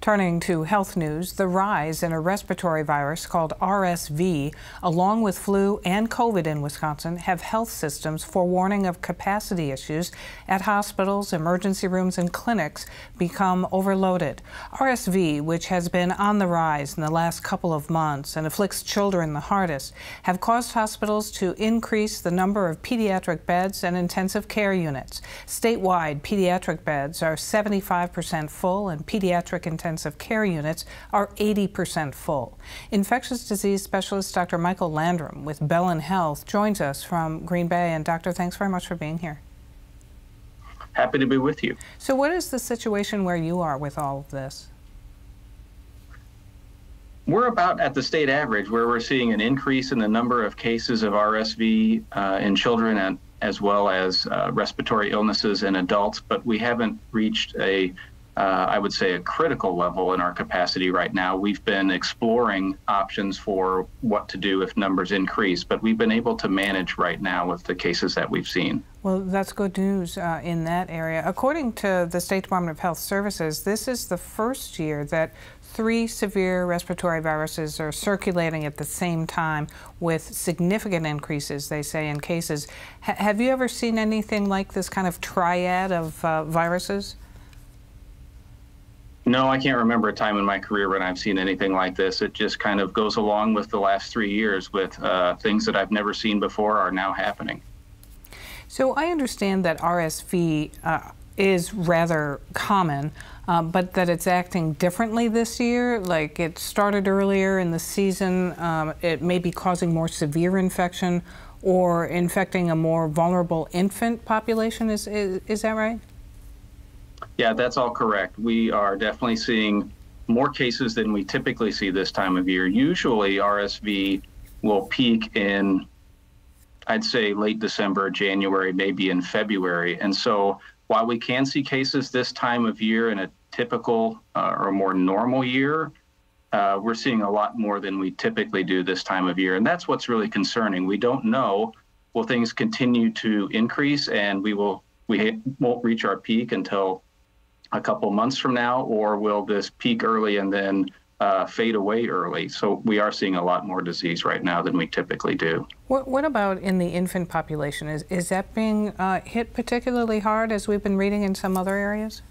Turning to health news, the rise in a respiratory virus called RSV, along with flu and COVID in Wisconsin, have health systems forewarning of capacity issues at hospitals, emergency rooms, and clinics become overloaded. RSV, which has been on the rise in the last couple of months and afflicts children the hardest, have caused hospitals to increase the number of pediatric beds and intensive care units. Statewide, pediatric beds are 75% full and pediatric intensive intensive care units are 80% full. Infectious disease specialist Dr. Michael Landrum with Bellin Health joins us from Green Bay. And Doctor, thanks very much for being here. Happy to be with you. So what is the situation where you are with all of this? We're about at the state average where we're seeing an increase in the number of cases of RSV uh, in children and as well as uh, respiratory illnesses in adults, but we haven't reached a uh, I would say, a critical level in our capacity right now. We've been exploring options for what to do if numbers increase, but we've been able to manage right now with the cases that we've seen. Well, that's good news uh, in that area. According to the State Department of Health Services, this is the first year that three severe respiratory viruses are circulating at the same time with significant increases, they say, in cases. H have you ever seen anything like this kind of triad of uh, viruses? No, I can't remember a time in my career when I've seen anything like this. It just kind of goes along with the last three years with uh, things that I've never seen before are now happening. So I understand that RSV uh, is rather common, uh, but that it's acting differently this year. Like it started earlier in the season, um, it may be causing more severe infection or infecting a more vulnerable infant population. Is, is, is that right? Yeah, that's all correct. We are definitely seeing more cases than we typically see this time of year. Usually, RSV will peak in, I'd say, late December, January, maybe in February. And so, while we can see cases this time of year in a typical uh, or more normal year, uh, we're seeing a lot more than we typically do this time of year. And that's what's really concerning. We don't know will things continue to increase and we will we won't reach our peak until a couple months from now, or will this peak early and then uh, fade away early? So we are seeing a lot more disease right now than we typically do. What, what about in the infant population? Is, is that being uh, hit particularly hard as we've been reading in some other areas?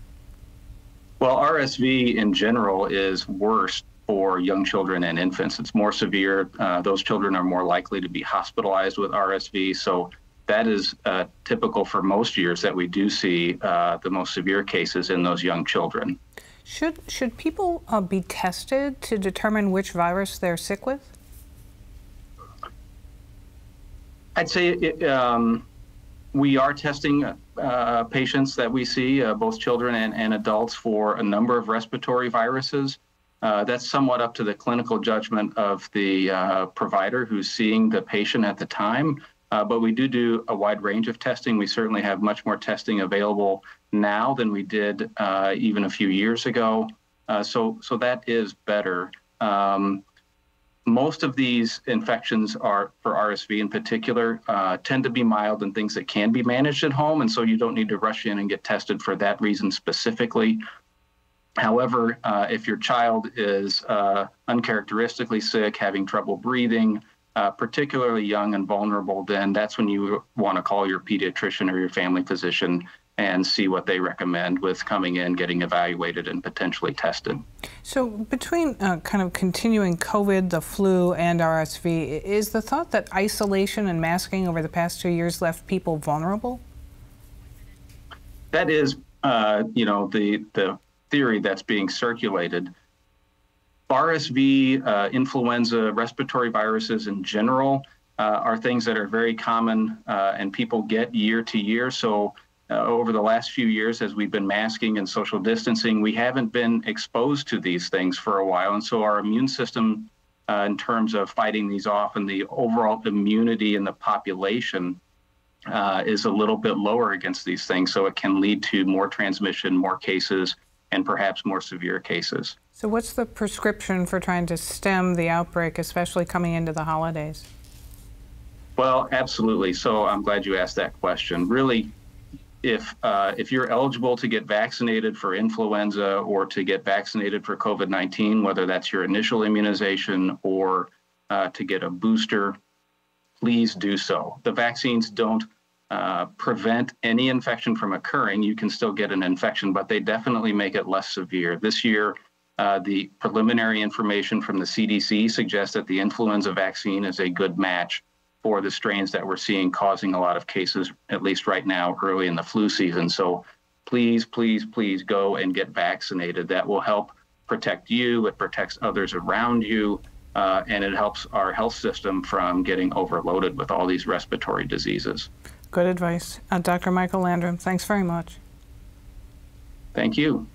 Well, RSV in general is worse for young children and infants. It's more severe. Uh, those children are more likely to be hospitalized with RSV. So that is uh, typical for most years that we do see uh, the most severe cases in those young children. Should should people uh, be tested to determine which virus they're sick with? I'd say it, um, we are testing uh, patients that we see, uh, both children and, and, adults, for a number of respiratory viruses. Uh, that's somewhat up to the clinical judgment of the provider who's seeing the patient at the time. Uh, but we do do a wide range of testing. We certainly have much more testing available now than we did uh, even a few years ago. Uh, so, so that is better. Um, most of these infections are for RSV in particular uh, tend to be mild and things that can be managed at home, and so you don't need to rush in and get tested for that reason specifically. However, uh, if your child is uh, uncharacteristically sick, having trouble breathing, uh, particularly young and vulnerable, then that's when you want to call your pediatrician or your family physician and see what they recommend with coming in, getting evaluated, and potentially tested. So, between uh, kind of continuing COVID, the flu, and RSV, is the thought that isolation and masking over the past two years left people vulnerable? That is, uh, you know, the the theory that's being circulated. RSV, uh, influenza, respiratory viruses in general uh, are things that are very common uh, and people get year to year. So uh, over the last few years, as we've been masking and social distancing, we haven't been exposed to these things for a while. And so our immune system, uh, in terms of fighting these off and the overall immunity in the population, uh, is a little bit lower against these things. So it can lead to more transmission, more cases, and perhaps more severe cases. So, what's the prescription for trying to stem the outbreak, especially coming into the holidays? Well, absolutely. So, I'm glad you asked that question. Really, if uh, if you're eligible to get vaccinated for influenza or to get vaccinated for COVID-19, whether that's your initial immunization or uh, to get a booster, please do so. The vaccines don't uh, prevent any infection from occurring. You can still get an infection, but they definitely make it less severe. This year, uh, the preliminary information from the CDC suggests that the influenza vaccine is a good match for the strains that we're seeing causing a lot of cases, at least right now, early in the flu season. So please, please, please go and get vaccinated. That will help protect you, it protects others around you, uh, and it helps our health system from getting overloaded with all these respiratory diseases. Good advice. Uh, Dr. Michael Landrum, thanks very much. Thank you.